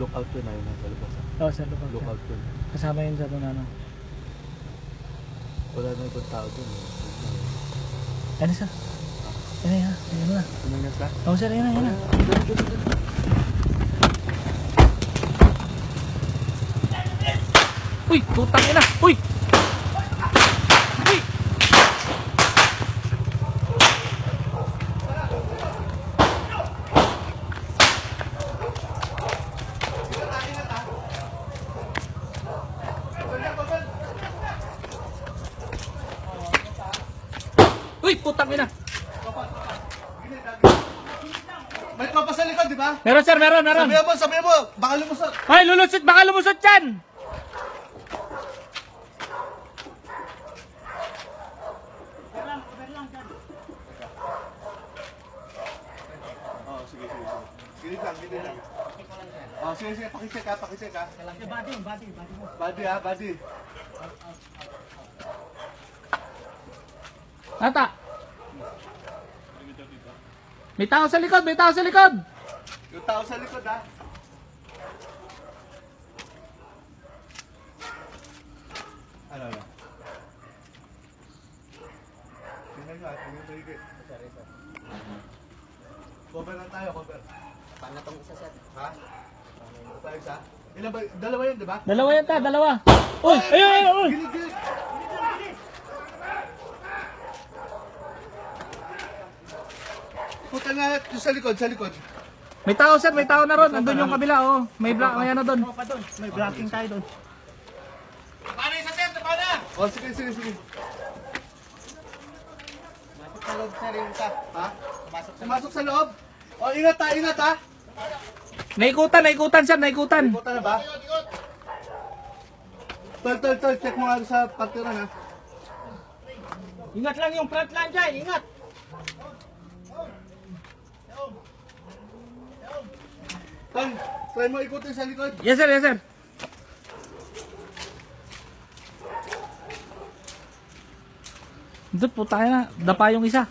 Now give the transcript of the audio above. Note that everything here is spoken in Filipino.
Lookout yun ayun nasa labas. ah. Oh, sa lookout. Lookout yun. Kasama yun sa doon ano. Wala na ibang tao dun. eh. Ano sa? Ano yan? Ano na? Tumingas ka? Oh, sir, yan na, yan na. Uy, putang ina. Uy! Uy, putang ina. May tropa sa likod, di ba? Meron sir, meron, meron. Sabihan mo, sabihan mo, baka lumusot. Ay, lulusot, baka lumusot yan. Oh, sige, sige. sige. Gilid lang, gilid lang. Oh, sige, sige, pakicheck ha, pakicheck ha. Body, body, body mo. Body ha, body. Ata. May tao sa likod, may tao sa likod. Yung tao sa likod ha. Ano, ano? Tingnan nyo tingnan nyo higit. Cover lang tayo, cover. Paano tong isa sir? Ha? Ano tayo isa? Ilan ba? Dalawa yun, di ba? Dalawa yan ta, dalawa. Uy, ayun, ayun, uy. Gilid, gilid. Puta nga, yung sa likod, sa likod. May tao sir, may tao na ron. Andun yung kabila, oh. May black, may ano doon. May blocking tayo doon. Oh, sige, sige, sige. Masok sa loob sir yung isa. Ha? Masok sa Pumasok sa loob. Oh, ingat ha, ingat ha. Naikutan, naikutan sir, naikutan. Puta na ba? Tol, tol, tol, check mo nga sa partiran ha. Ingat lang yung front line dyan, ingat. Tol, try mo ikutin sa likod. Yes sir, yes sir. Doon po tayo na. Dapa yung isa.